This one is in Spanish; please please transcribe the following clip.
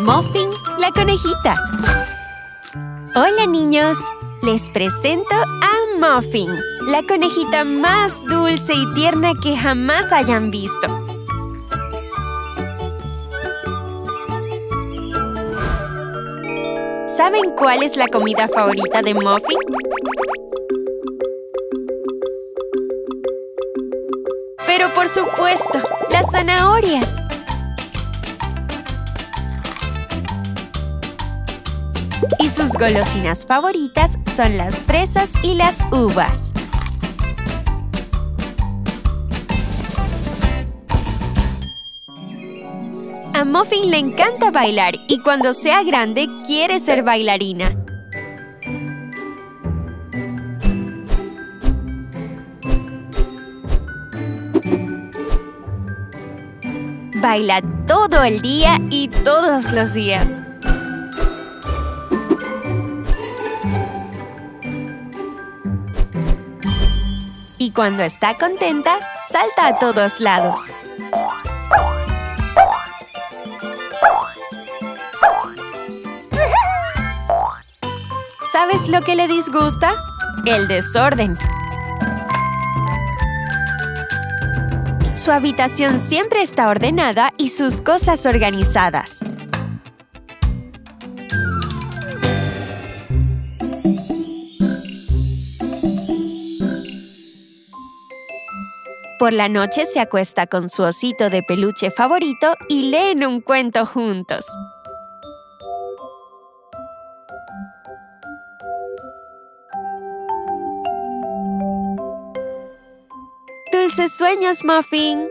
Muffin, la conejita. Hola, niños. Les presento a Muffin, la conejita más dulce y tierna que jamás hayan visto. ¿Saben cuál es la comida favorita de Muffin? Pero por supuesto, las zanahorias. Y sus golosinas favoritas son las fresas y las uvas. A Muffin le encanta bailar y cuando sea grande quiere ser bailarina. Baila todo el día y todos los días. Y cuando está contenta, salta a todos lados. ¿Sabes lo que le disgusta? El desorden. Su habitación siempre está ordenada y sus cosas organizadas. Por la noche se acuesta con su osito de peluche favorito y leen un cuento juntos. Dulces sueños, Muffin.